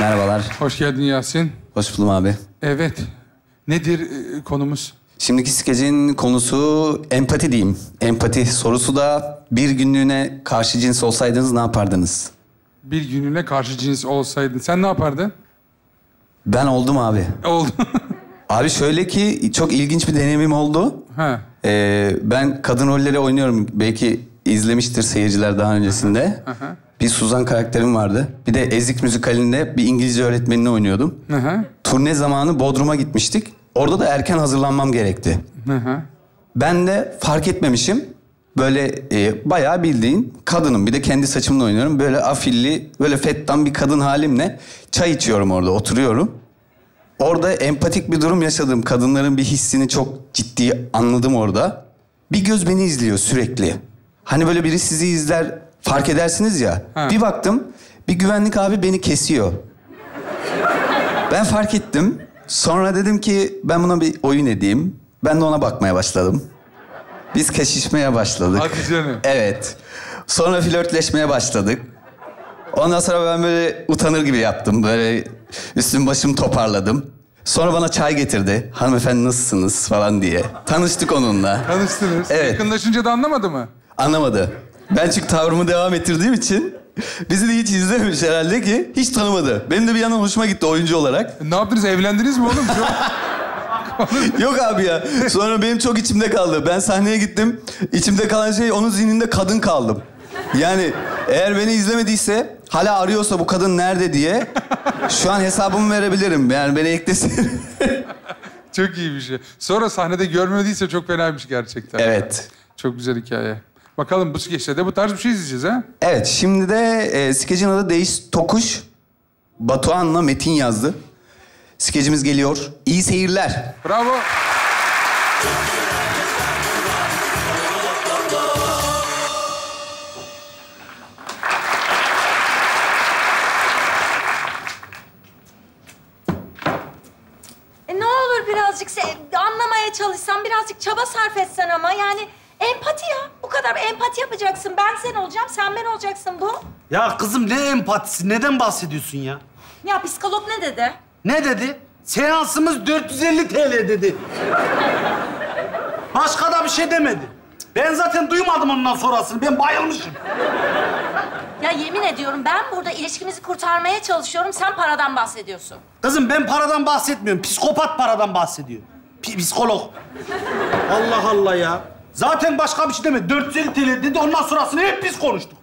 Merhabalar. Hoş geldin Yasin. Hoş buldum abi. Evet. Nedir e, konumuz? Şimdiki skecin konusu empati diyeyim. Empati sorusu da bir günlüğüne karşı cins olsaydınız ne yapardınız? Bir gününe karşı cins olsaydın sen ne yapardın? Ben oldum abi. Oldu. Abi şöyle ki çok ilginç bir deneyimim oldu. ha. Ee, ben kadın rolleri oynuyorum. Belki izlemiştir seyirciler daha öncesinde. Aha. Bir Suzan karakterim vardı. Bir de Ezik müzikalinde bir İngilizce öğretmenini oynuyordum. Hı hı. Turne zamanı Bodrum'a gitmiştik. Orada da erken hazırlanmam gerekti. Hı hı. Ben de fark etmemişim. Böyle e, bayağı bildiğin kadınım. Bir de kendi saçımla oynuyorum. Böyle afilli, böyle fettan bir kadın halimle çay içiyorum orada, oturuyorum. Orada empatik bir durum yaşadım. Kadınların bir hissini çok ciddi anladım orada. Bir göz beni izliyor sürekli. Hani böyle biri sizi izler, fark edersiniz ya. Ha. Bir baktım, bir güvenlik abi beni kesiyor. Ben fark ettim. Sonra dedim ki ben buna bir oyun edeyim. Ben de ona bakmaya başladım. Biz keşişmeye başladık. Hadi canım. Evet. Sonra flörtleşmeye başladık. Ondan sonra ben böyle utanır gibi yaptım. Böyle üstüm başımı toparladım. Sonra bana çay getirdi. Hanımefendi nasılsınız falan diye. Tanıştık onunla. Tanıştınız. Evet. Yakınlaşınca da anlamadı mı? Anlamadı. Ben çünkü tavrımı devam ettirdiğim için bizi de hiç izlememiş herhalde ki hiç tanımadı. Benim de bir yandan hoşuma gitti oyuncu olarak. E, Ne yaptınız? Evlendiniz mi oğlum? Yok abi ya. Sonra benim çok içimde kaldı. Ben sahneye gittim. İçimde kalan şey onun zihninde kadın kaldım. Yani eğer beni izlemediyse hala arıyorsa bu kadın nerede diye şu an hesabımı verebilirim. Yani beni eklesin. çok iyi bir şey. Sonra sahnede görmediyse çok fenaymış gerçekten. evet. Çok güzel hikaye. Bakalım bu skeçte de bu tarz bir şey izleyeceğiz ha? Evet şimdi de e, skecin adı Değiş Tokuş. Batuhan'la Metin yazdı. Skecimiz geliyor. İyi seyirler. Bravo. E ne olur birazcık se- anlamaya çalışsan, birazcık çaba sarf etsen ama yani empati ya. Kadar empati yapacaksın. Ben sen olacağım, sen ben olacaksın bu. Ya kızım ne empatisi? Neden bahsediyorsun ya? Ya psikolog ne dedi? Ne dedi? Seansımız 450 TL dedi. Başka da bir şey demedi. Ben zaten duymadım ondan sonrasını. Ben bayılmışım. Ya yemin ediyorum ben burada ilişkimizi kurtarmaya çalışıyorum. Sen paradan bahsediyorsun. Kızım ben paradan bahsetmiyorum. Psikopat paradan bahsediyor. Pi- psikolog. Allah Allah ya. Zaten başka bir şey demedi. 450 TL dedi. Ondan sonrasını hep biz konuştuk.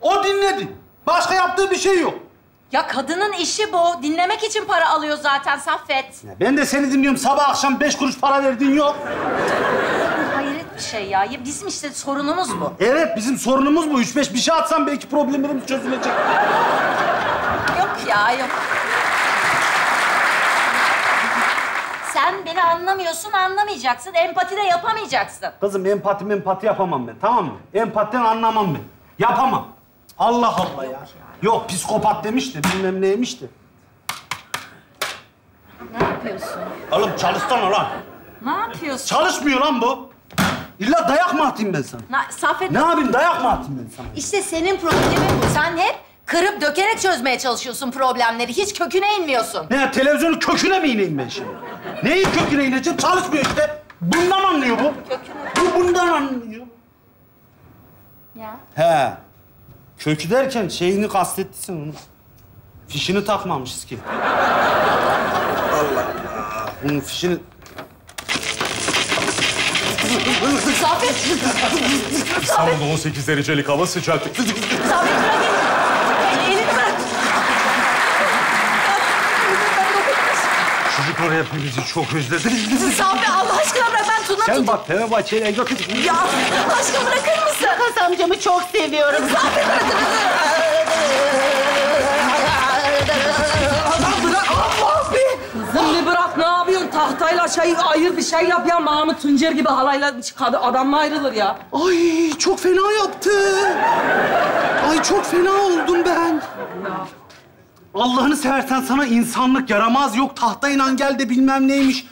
O dinledi. Başka yaptığı bir şey yok. Ya kadının işi bu. Dinlemek için para alıyor zaten Saffet. Ya ben de seni dinliyorum. Sabah akşam beş kuruş para verdiğin yok. Hayret bir şey ya. ya. Bizim işte sorunumuz bu. Evet bizim sorunumuz bu. Üç beş bir şey atsam belki problemlerimiz çözülecek. Yok ya yok. Sen beni anlamıyorsun, anlamayacaksın. Empati de yapamayacaksın. Kızım empati empati yapamam ben tamam mı? Empatiden anlamam ben. Yapamam. Allah Allah ya. Yok psikopat demiş de bilmem neymiş de. Ne yapıyorsun? Oğlum çalışsana lan. Ne yapıyorsun? Çalışmıyor lan bu. İlla dayak mı atayım ben sana? Na, Saffet, Ne yapayım dayak mı atayım ben sana? işte senin problemin bu. Sen hep kırıp dökerek çözmeye çalışıyorsun problemleri. Hiç köküne inmiyorsun. Ne ya televizyonun köküne mi ineyim ben şimdi? Neyin köküne ineceğim? Çalışmıyor işte. Bundan anlıyor bu. Köküne. Bu bundan anlıyor. Ya. He. Kökü derken şeyini kastettiysen onu. Fişini takmamışız ki. Allah Allah. Bunun fişini... Saffet! İstanbul'da 18 derecelik hava sıcaklık. Saffet bırak hepinizi çok özledim. Saffet Allah aşkına bırak. Ben Tuna Sen bak Fenerbahçe'yle götür. Ya Allah aşkına bırakır mısın? Kız amcamı çok seviyorum. Saffet bırakır Kızım bir bırak ne yapıyorsun? Tahtayla şey ayır bir şey yap ya. Mahmut Tuncer gibi halayla çıkadı. Adam mı ayrılır ya? Ay çok fena yaptı. Ay çok fena oldum ben. Allah'ını seversen sana insanlık yaramaz. Yok tahtayla gel de bilmem neymiş.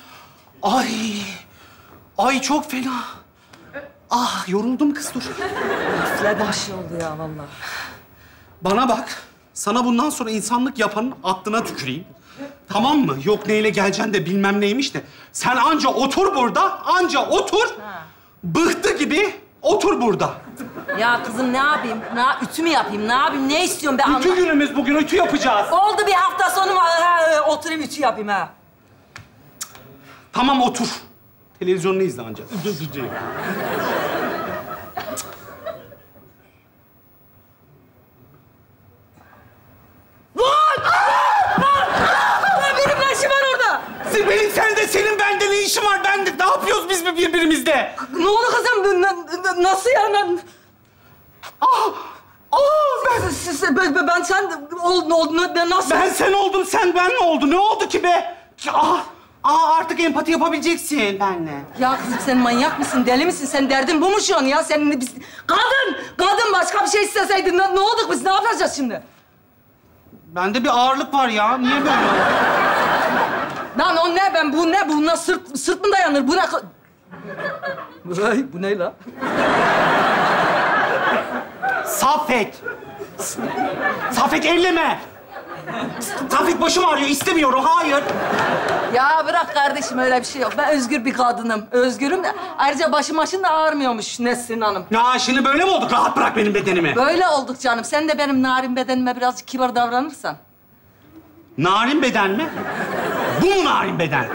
Ay. Ay çok fena. Ah yoruldum kız dur. Ne baş oldu ya vallahi. Bana bak. Sana bundan sonra insanlık yapanın aklına tüküreyim. Tamam mı? Yok neyle geleceksin de bilmem neymiş de. Sen anca otur burada, anca otur. Bıhtı gibi otur burada. Ya kızım ne yapayım? Ne, ütü mü yapayım? Ne yapayım? Ne istiyorsun be? Ütü günümüz bugün ütü yapacağız. Oldu bir hafta sonu var. Ha, oturayım ütü yapayım ha. Tamam otur. Televizyonunu izle anca. Lan benim ne işim var orada? Benim sende, senin bende ne işin var? Ben de ne yapıyoruz biz birbirimizde? Ne oldu kızım? Na- nasıl ya? Na- Ah! Ah! Ben, S- s- ben, ben- sen ol, ol, na- nasıl? ben sen oldum, sen ben ne oldu? Ne oldu ki be? Ah! Aa, artık empati yapabileceksin benle. Ya kızım sen manyak mısın? Deli misin? Sen derdin bu mu şu an ya? Senin biz... Kadın! Kadın başka bir şey isteseydin ne, ne olduk biz? Ne yapacağız şimdi? Bende bir ağırlık var ya. Niye böyle? Lan o ne? Ben bu ne? Buna sırt, sırt mı dayanır? Bu ne? ka- Ay, bu ne la? Saffet. Saffet elleme. Saffet başım ağrıyor. istemiyorum. Hayır. Ya bırak kardeşim öyle bir şey yok. Ben özgür bir kadınım. Özgürüm de. Ayrıca başım başın da ağrımıyormuş Nesrin Hanım. Ya şimdi böyle mi olduk? Rahat bırak benim bedenimi. Böyle olduk canım. Sen de benim narin bedenime birazcık kibar davranırsan. Narin beden mi? Bu mu narin beden?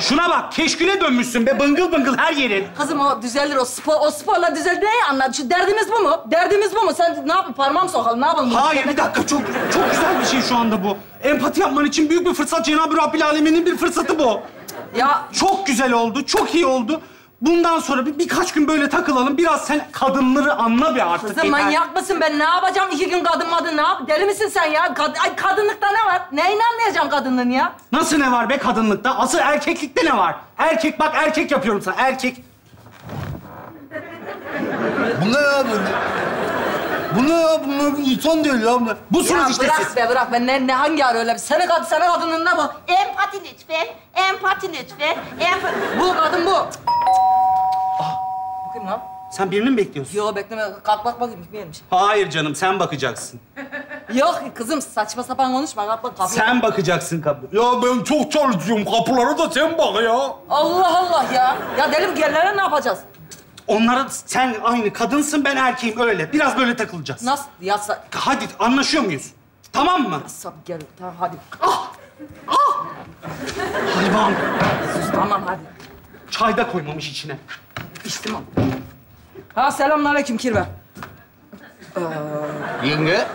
Şuna bak, keşküle dönmüşsün be. Bıngıl bıngıl her yerin. Kızım o düzelir, o spor, o sporla düzelir. Neyi anladın? Şu derdimiz bu mu? Derdimiz bu mu? Sen ne yapın? Parmağımı sokalım, ne yapalım? Hayır, bir dakika. Çok çok güzel bir şey şu anda bu. Empati yapman için büyük bir fırsat. Cenab-ı Rabbil Alemin'in bir fırsatı bu. Ya Çok güzel oldu, çok iyi oldu. Bundan sonra bir, birkaç gün böyle takılalım. Biraz sen kadınları anla bir artık. kızım yeter. manyak mısın? Ben ne yapacağım iki gün kadın madın? Ne yap? Deli misin sen ya? Kad- Ay kadınlıkta ne var? Neyini anlayacağım kadınlığın ya? Nasıl ne var be kadınlıkta? Asıl erkeklikte ne var? Erkek bak erkek yapıyorum sana. Erkek. Bu ne ya böyle? Bu ne ya? Bunlar insan değil ya. bunlar. Bu Ya işte bırak siz. be bırak. Ben ne, ne hangi ara öyle. Senin, kad senin kadının ne bu? Empati lütfen. Empati lütfen. Empati. Bu kadın bu. Kim lan? Sen birini mi bekliyorsun? Yo bekleme. Kalk bak bakayım. Kimmiş? Hayır canım, sen bakacaksın. Yok kızım saçma sapan konuşma. Kalk bak kapıya. Sen bakacaksın kapı. Ya ben çok çalışıyorum. Kapılara da sen bak ya. Allah Allah ya. Ya deli bu yerlere ne yapacağız? Onlara sen aynı kadınsın, ben erkeğim öyle. Biraz böyle takılacağız. Nasıl? Ya sa- Hadi anlaşıyor muyuz? Tamam mı? Sap gel. Tamam hadi. Hayvan. Sus tamam hadi. Çay da koymamış içine. İçtim onu. Ha selamünaleyküm Kirve. Yenge.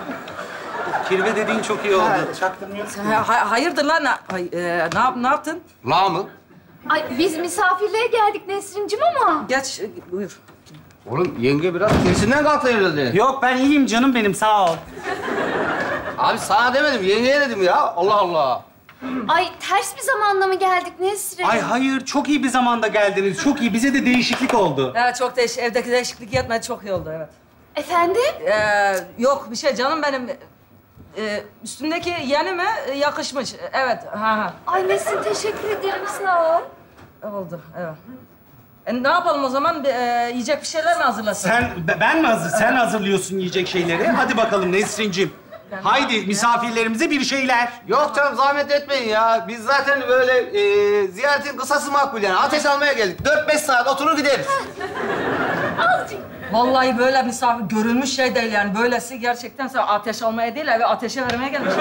Kirve dediğin çok iyi oldu. Çaktırmıyorsun. Sen ha- ha- hayırdır lan? Ay, e, ne, yap- ne yaptın? La mı? Ay biz misafirliğe geldik Nesrin'cim ama. Geç e, buyur. Oğlum yenge biraz tersinden kalktı herhalde. Yok ben iyiyim canım benim sağ ol. Abi sana demedim, yengeye dedim ya. Allah Allah. Ay ters bir zamanda mı geldik Nesrin? Ay hayır çok iyi bir zamanda geldiniz. Çok iyi bize de değişiklik oldu. Evet çok değiş evdeki değişiklik yetmedi çok iyi oldu evet. Efendim? Ee, yok bir şey canım benim. Ee, üstündeki yeni mi? Ee, Yakışmış. Evet. Ha ha. Ay Nesrin teşekkür ederim sağ ol. Oldu. Evet. E, ne yapalım o zaman? Bir, e, yiyecek bir şeyler mi hazırlasın? Sen, be- ben mi hazır? Sen hazırlıyorsun yiyecek şeyleri. Hadi bakalım Nesrin'cim. Haydi misafirlerimize bir şeyler. Yok canım zahmet etmeyin ya. Biz zaten böyle e, ziyaretin kısası makbul yani. Ateş almaya geldik. 4-5 saat oturur gideriz. Vallahi böyle misafir görülmüş şey değil yani. Böylesi gerçekten sen ateş almaya değil, eve ateşe vermeye gelmiş.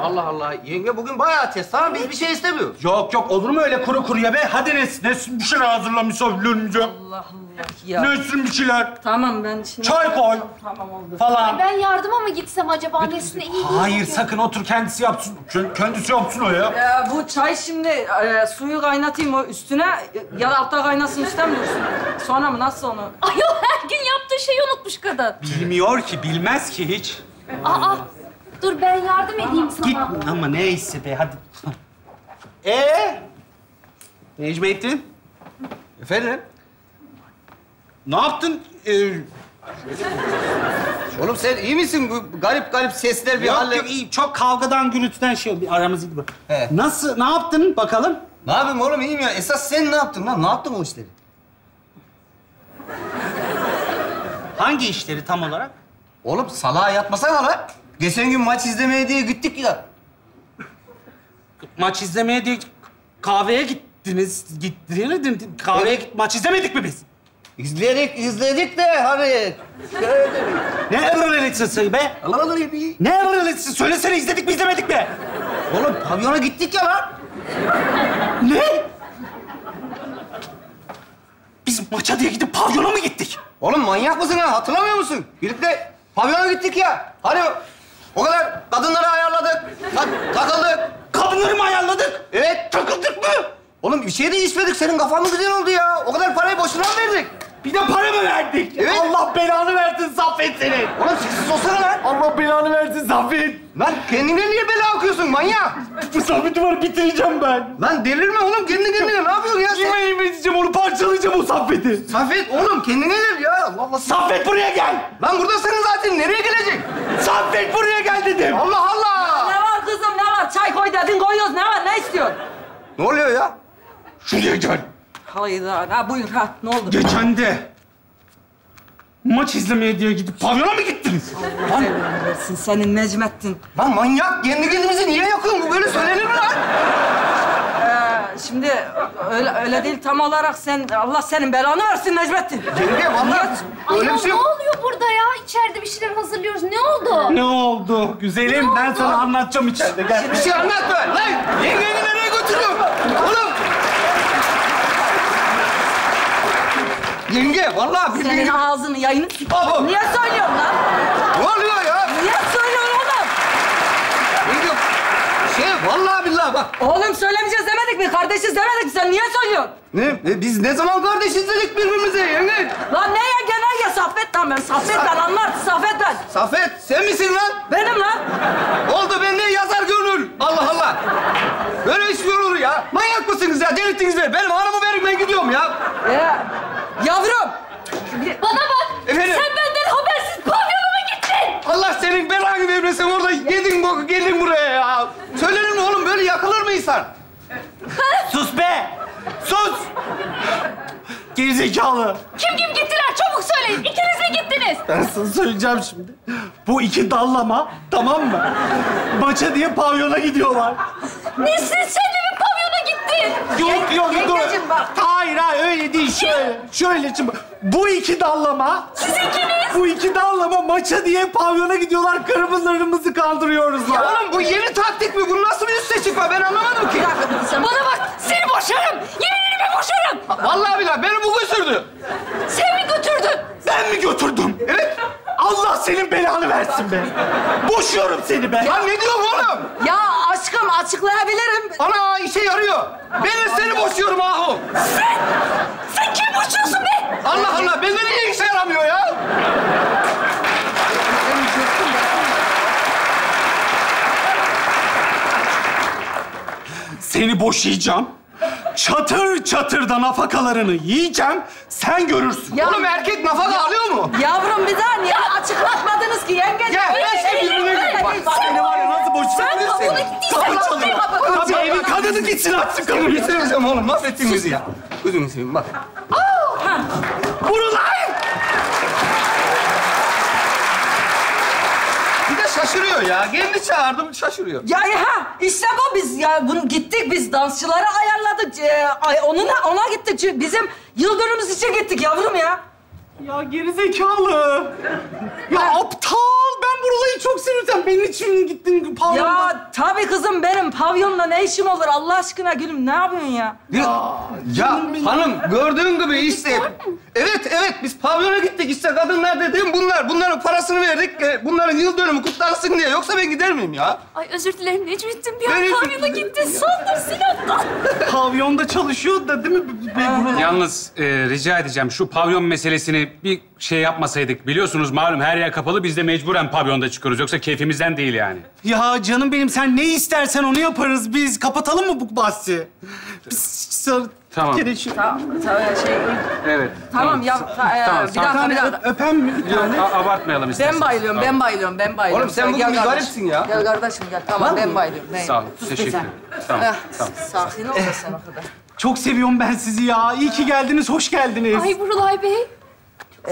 Allah Allah. Yenge bugün bayağı ateş. Tamam biz bir şey istemiyoruz. Yok yok olur mu öyle kuru kuruya be? Hadi Nes, Nesrin bir şeyler hazırla misafirlerimize. Allah Allah ya. Nesrin bir şeyler Tamam ben şimdi... Çay koy. Tamam oldu. falan. Ben yardıma mı gitsem acaba Nesrin'e iyi değil Hayır sakın otur kendisi yapsın. Kö- Kendisi yapsın o ya. Ee, bu çay şimdi e, suyu kaynatayım o üstüne e, ya da altta kaynasın üstten mi dursun? Sonra mı nasıl onu? Ay o her gün yaptığı şeyi unutmuş kadın. Bilmiyor ki, bilmez ki hiç. Aa dur ben yardım edeyim sana. Git ama neyse be hadi. Ee? Necmettin, Efendim? Ne yaptın? Ee, Oğlum sen iyi misin? Bu garip garip sesler bir yok halle... yok iyi. Çok kavgadan, gürültüden şey oldu. Bir Aramız gibi. He. Nasıl, ne yaptın bakalım? Ne yapayım oğlum iyiyim ya. Esas sen ne yaptın lan? Ne yaptın o işleri? Hangi işleri tam olarak? Oğlum salağa yatmasana lan. Geçen gün maç izlemeye diye gittik ya. Maç izlemeye diye kahveye gittiniz. Gittiniz. Kahveye git maç izlemedik mi biz? İzledik, izledik de hani... Ne emredersin be? Ne emredersin? Söylesene izledik mi izlemedik mi? Oğlum pavyona gittik ya lan. Ne? Biz maça diye gidip pavyona mı gittik? Oğlum manyak mısın ya? Hatırlamıyor musun? Birlikte pavyona gittik ya. Hani o kadar kadınları ayarladık. ta- takıldık. Kadınları mı ayarladık? Evet. Takıldık mı? Oğlum bir şey de içmedik. Senin kafan mı güzel oldu ya? O kadar parayı boşuna mı verdik? Bir de para mı verdik? Evet. Allah belanı versin Saffet senin. Oğlum sessiz olsana lan. Allah belanı versin Saffet. Lan kendine niye bela okuyorsun manyak? Bu Saffet'i var bitireceğim ben. Lan delirme oğlum kendi kendine. Ne yapıyorsun ya sen? Yemeğimi edeceğim onu parçalayacağım o Saffet'i. Safet oğlum kendine gel ya. Allah Allah. Saffet buraya gel. Lan buradasın zaten. Nereye gelecek? Saffet buraya gel dedim. Allah Allah. Ne var kızım ne var? Çay koy dedin koyuyoruz. Ne var? Ne istiyorsun? Ne oluyor ya? Şuraya gel. Hayda. Ha buyur ha. Ne oldu? Geçen de maç izlemeye diye gidip pavyona mı gittiniz? Lan versin senin Necmettin. Lan manyak kendi kendimizi niye yakıyorsun? Bu böyle söylenir mi lan? Ee, şimdi öyle öyle değil tam olarak sen Allah senin belanı versin Necmettin. Yenge vallahi Ay öyle ya, bir şey ne yok. oluyor burada ya? İçeride bir şeyler hazırlıyoruz. Ne oldu? Ne oldu? Güzelim ben sana anlatacağım içeride gel. Bir şey anlatma. Lan yengeni nereye götürüyorsun? Oğlum. Yenge vallahi Senin bildiğin... ağzını yayını s-. Niye söylüyorsun lan? Ne oluyor ya? Niye söylüyorsun oğlum? Yenge şey vallahi billahi bak. Oğlum söylemeyeceğiz demedik mi? Kardeşiz demedik mi? Sen niye söylüyorsun? Ne? e, Biz ne zaman kardeşiz dedik birbirimize yenge? Lan ne ya gene ya Saffet lan ben. Saffet ben anlar. Saffet ben. Safet sen misin lan? Benim lan. Oldu ben de yazar gönül. Allah Allah. Böyle iş mi olur ya? Manyak mısınız ya? Delirttiniz beni. Benim hanımı verin ben gidiyorum ya. Ya, yavrum. Bana bak. Efendim? Sen benden habersiz pavyona mı gittin? Allah senin belanı vermesin orada yedin boku geldin buraya ya. Söylenir mi oğlum böyle yakılır mı insan? Sus be! Sus! Gerizekalı. Kim kim gittiler? Çabuk söyleyin. İkiniz mi gittiniz? Ben sana söyleyeceğim şimdi. Bu iki dallama, tamam mı? Maça diye pavyona gidiyorlar. Nesrin sen gittin? Yok yok dur. yengecim bak. Hayır hayır öyle değil. Şöyle, şöyle şimdi. Bu iki dallama... Siz ikiniz. Bu iki dallama maça diye pavyona gidiyorlar. Karımızlarımızı kandırıyoruz lan. Oğlum bu yeni taktik mi? Bu nasıl bir üste çıkma? Ben anlamadım ki. Bana bak. Seni boşarım. Yemin ederim boşarım. Vallahi billahi beni bu götürdü. Sen mi götürdün? Ben mi götürdüm? Evet. Allah senin belanı versin be. Boşuyorum seni be. Lan ne diyorsun oğlum? Ya aşkım açıklayabilirim. Ana işe yarıyor. Ben de seni boşuyorum ahu. Sen! Sen kim boşuyorsun be? Allah Allah bende niye işe yaramıyor ya? Seni boşayacağım. Çatır çatır da nafakalarını yiyeceğim. Sen görürsün. Ya, Oğlum erkek nafaka alıyor mu? yavrum bir daha niye açıklatmadınız ki yengeciğim? Gel, ben seni birbirine- Bak, bak, Seni var ya nasıl Sen boşayabilirsin? kapını Kapı çalıyor. Tabii evin kadını gitsin açsın kapıyı. Bitireceğim oğlum mahvettin bizi ya. Gözünü seveyim bak. Vurun lan! Bir de şaşırıyor ya. Kendi çağırdım şaşırıyor. Ya ha işte bu biz ya bunu gittik biz dansçıları ayarladık. Ee, ay, onunla ona gittik. Çünkü Bizim yıl için gittik yavrum ya. Ya gerizekalı. Ya aptal. Buraları çok. Sen benim için gittin pavyonda? Ya tabii kızım benim pavyonla ne işim olur Allah aşkına gülüm ne yapıyorsun ya? Ya, ya hanım gördüğün gibi işte. Evet evet biz pavyona gittik işte kadınlar dediğim bunlar. Bunların parasını verdik. e, Bunların yıl dönümü kutlansın diye. Yoksa ben gider miyim ya? Ay özür dilerim Necmettin. Bir an pavyona gittin sandım Sinan'dan. Pavyonda çalışıyor da değil mi? Yalnız e, rica edeceğim şu pavyon meselesini bir şey yapmasaydık. Biliyorsunuz malum her yer kapalı biz de mecburen pavyonda çıkıyoruz. Yoksa keyfimizden değil yani. Ya canım benim sen ne istersen onu yaparız. Biz kapatalım mı bu bahsi? Biz sır... Tamam. Şu- Tamam, tamam şey. Evet. Tamam ya ta- e, Tamam, bir tamam. dakika bir Bir dakika. öpen mi bir Yok, tane? a- abartmayalım istersen. Ben bayılıyorum, ben bayılıyorum, ben bayılıyorum. Oğlum sen bugün garipsin ya. Gel kardeşim gel. Tamam ben bayılıyorum. Ben. Sağ ol, Sus teşekkür ederim. Tamam, Eh, tamam. Sakin ol da sen o kadar. Çok seviyorum ben sizi ya. İyi ki geldiniz, hoş geldiniz. Ay Burulay Bey.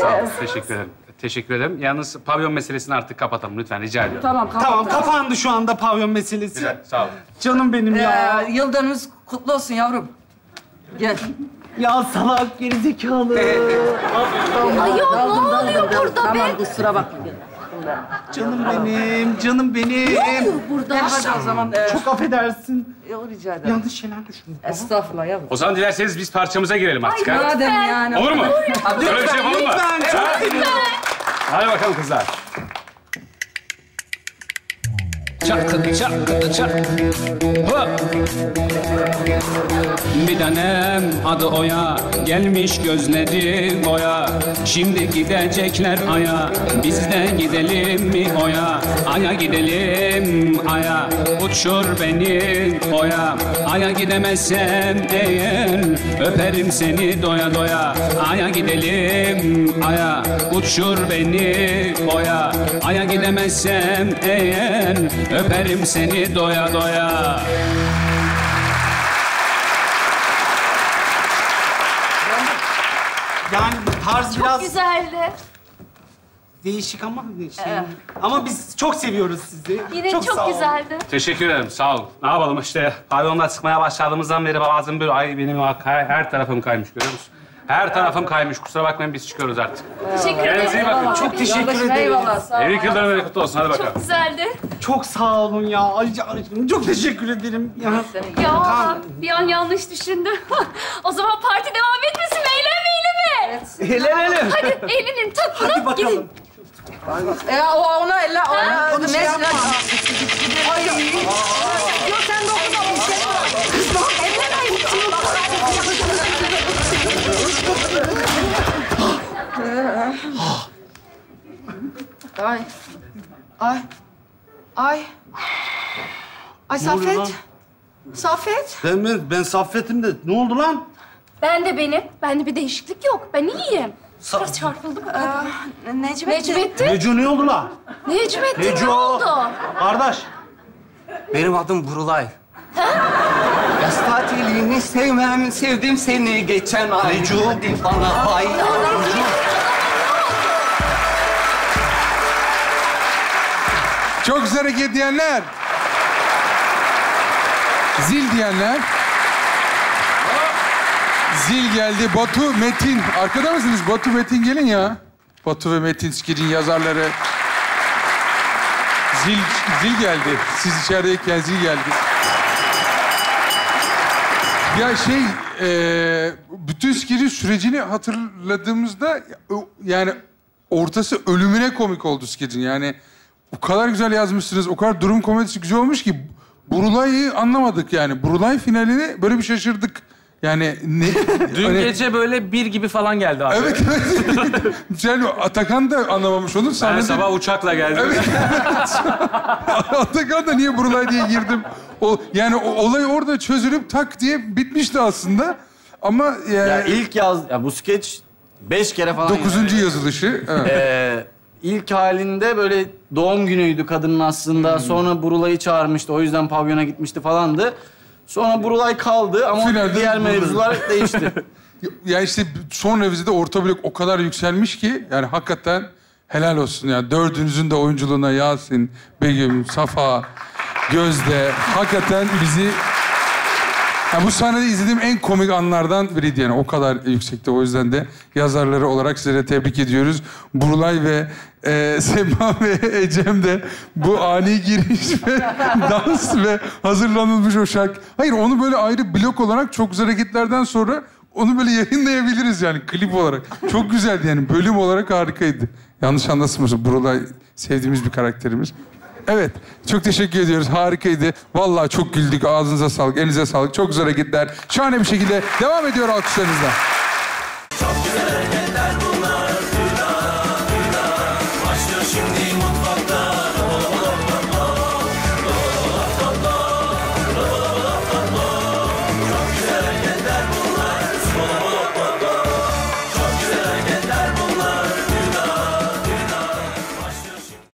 Sağ ol, teşekkür ederim. Teşekkür ederim. Yalnız pavyon meselesini artık kapatalım lütfen rica ediyorum. Tamam, kapat. Tamam kapandı şu anda pavyon meselesi. Güzel, sağ olun. Canım benim ya. Ee, yıl dönümümüz kutlu olsun yavrum. Gel. Ya salak gerizekalı. Ayol ne Daldım, daldım, oluyor burada Tamam be? kusura bakma. canım benim, canım benim. Ne oluyor burada? Gel hadi o zaman. E, Çok affedersin. Yok rica ederim. Yanlış şeyler düşündüm. Estağfurullah yavrum. O zaman dilerseniz biz parçamıza girelim artık. ha? Madem yani. Olur mu? Böyle bir şey yapalım mı? Lütfen, çok seviyorum. Hadi bakalım kızlar. Çak çak çak. Hop. Bir tanem adı Oya. Gelmiş gözleri boya. Şimdi gidecekler Ay'a. Biz de gidelim mi Oya? Ay'a gidelim Ay'a. Uçur beni Oya. Ay'a gidemezsem eğer Öperim seni doya doya. Ay'a gidelim Ay'a. Uçur beni Oya. Ay'a gidemezsem eğer Öperim seni doya doya Yani tarz Çok biraz güzeldi. değişik ama şey. Ama biz çok seviyoruz sizi. Yine çok, sağ olun. güzeldi. Teşekkür ederim, sağ olun. Ne yapalım işte, pavyonda çıkmaya başladığımızdan beri bazen böyle, ay benim her tarafım kaymış görüyor musun? Her tarafım kaymış, kusura bakmayın biz çıkıyoruz artık. Teşekkür Kendinize iyi ederim. bakın. Çok teşekkür ederim. Eyvallah sağ ol. Evlilik yılları kutlu olsun, hadi bakalım. Çok güzeldi. Çok sağ olun ya. Ay, çok teşekkür ederim. Ya. Ya bir an yanlış düşündüm. o zaman parti devam etmesin mi? Eğlenmeyelim mi? Eğlenelim. Hadi eğlenin, tak bunu, Hadi bakalım. gidin. E, o ona elle, ona... Onu şey ne- yapma. Ay, Yok sen dokunma. bir şey var. Ay. Ay. Ay. Ay? Safet. Safet. Ben, ben, ben Saffet'im de ne oldu lan? Ben de benim. Bende bir değişiklik yok. Ben iyiyim. Biraz çarpıldım. Necmettin. Necmettin? Neco ne oldu lan? Necmettin ne Neco. oldu? Kardeş. Benim adım Burulay. Yaz tatilini sevmem, sevdim seni geçen ay. Neco. Hadi bana bay. Çok güzel hareket diyenler. Zil diyenler. Zil geldi. Batu, Metin. Arkada mısınız? Batu, Metin gelin ya. Batu ve Metin Skir'in yazarları. Zil, zil geldi. Siz içerideyken zil geldi. Ya şey, e, bütün Skir'in sürecini hatırladığımızda yani ortası ölümüne komik oldu Skir'in. Yani o kadar güzel yazmışsınız, o kadar durum komedisi güzel olmuş ki Burulay'ı anlamadık yani. Burulay finalini böyle bir şaşırdık. Yani ne... Dün hani- gece böyle bir gibi falan geldi abi. Evet, evet. yani Atakan da anlamamış onu. Ben Sahnede... sabah uçakla geldim. Atakan da niye Burulay diye girdim. O, yani o, olay orada çözülüp tak diye bitmişti aslında. Ama yani... Ya ilk yaz, ya bu skeç beş kere falan. Dokuzuncu yazılışı. Evet. Ee, ilk halinde böyle doğum günüydü kadının aslında. Sonra Burulay'ı çağırmıştı. O yüzden pavyona gitmişti falandı. Sonra Burulay kaldı ama Finalde diğer Burulay. mevzular değişti. Ya işte son revizide orta blok o kadar yükselmiş ki yani hakikaten helal olsun ya. Dördünüzün de oyunculuğuna Yasin, Begüm, Safa, Gözde hakikaten bizi ya bu sahnede izlediğim en komik anlardan biriydi yani. O kadar yüksekti. O yüzden de yazarları olarak size tebrik ediyoruz. Burulay ve e, Sema ve Ecem de bu ani giriş ve dans ve hazırlanılmış o şarkı. Hayır onu böyle ayrı blok olarak çok güzel hareketlerden sonra onu böyle yayınlayabiliriz yani klip olarak. Çok güzeldi yani bölüm olarak harikaydı. Yanlış anlasın Burulay sevdiğimiz bir karakterimiz. Evet, çok teşekkür ediyoruz. Harikaydı. Vallahi çok güldük. Ağzınıza sağlık, elinize sağlık. Çok güzel hareketler. Şahane bir şekilde devam ediyor alkışlarınızla.